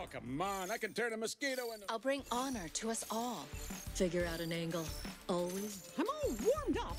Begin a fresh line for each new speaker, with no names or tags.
Oh, come on. I can turn a mosquito into.
I'll bring honor to us all.
Figure out an angle. Always.
I'm all warmed up